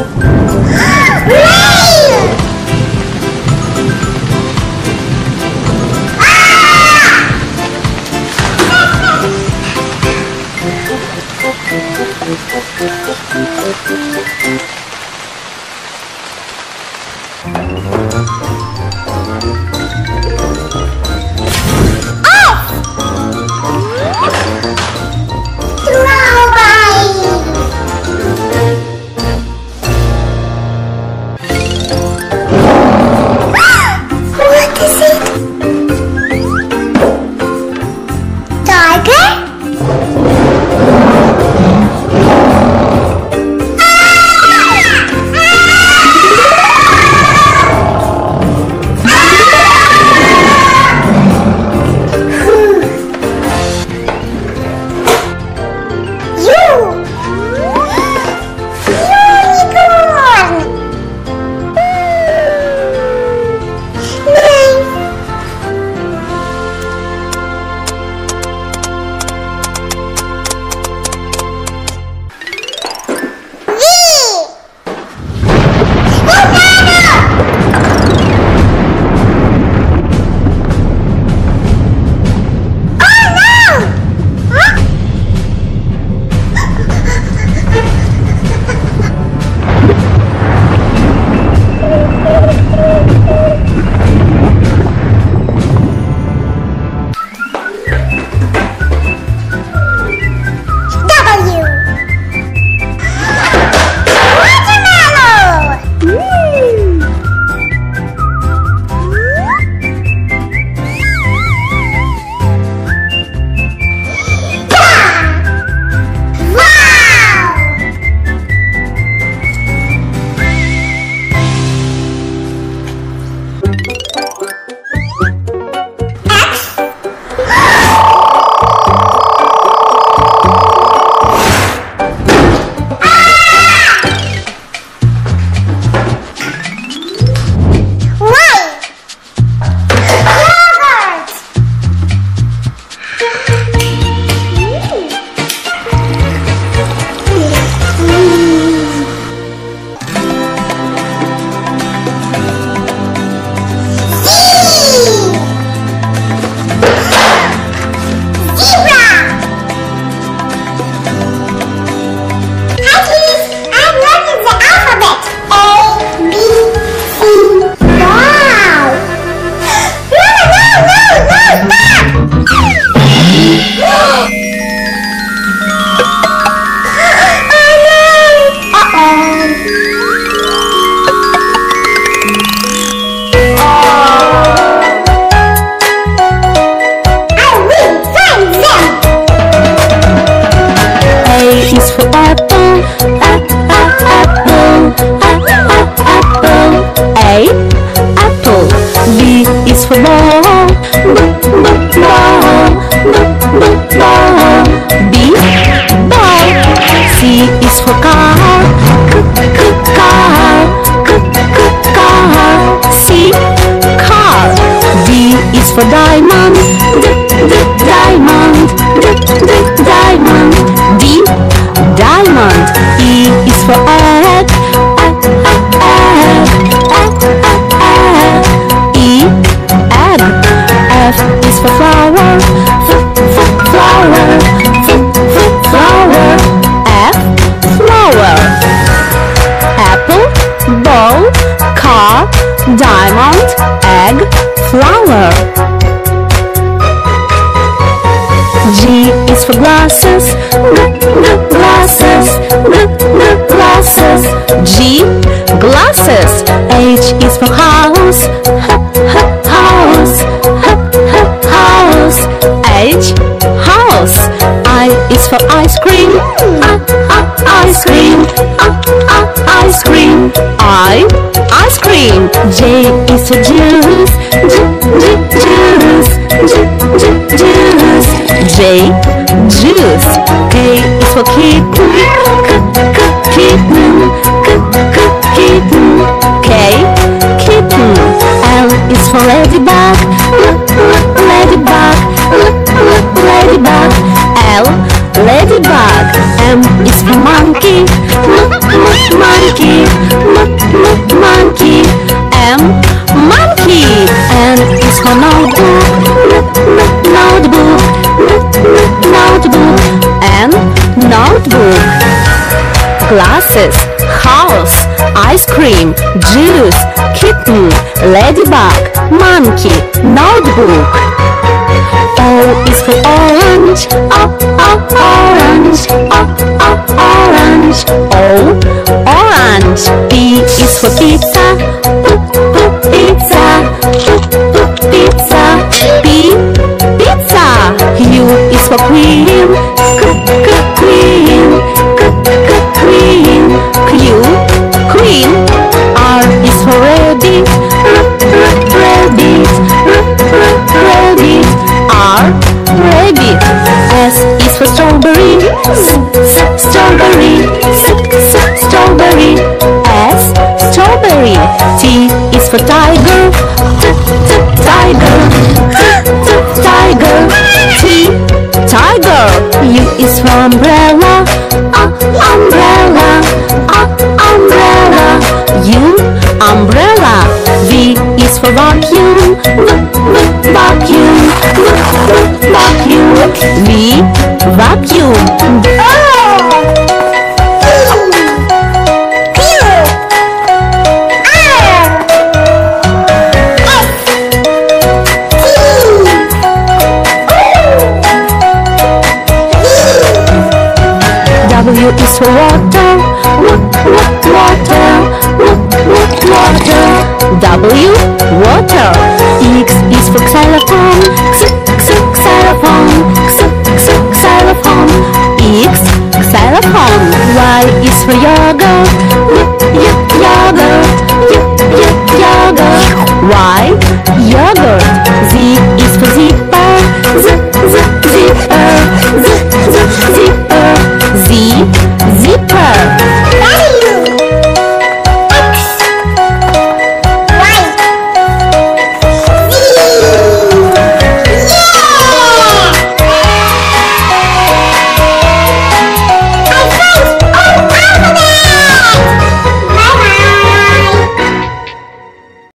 What cream. J is house, ice cream, juice, kitten, ladybug, monkey, notebook. O is for orange, o, o, orange, o, o, orange, O, strawberry. Strawberry. S. Strawberry. T is for tiger. T tiger. T tiger. T. Tiger. U is for umbrella. Umbrella. Umbrella. U umbrella. V is for vacuum. V, vacuum. V, vacuum. V vacuum. W is for water, w, w, water, w, water. W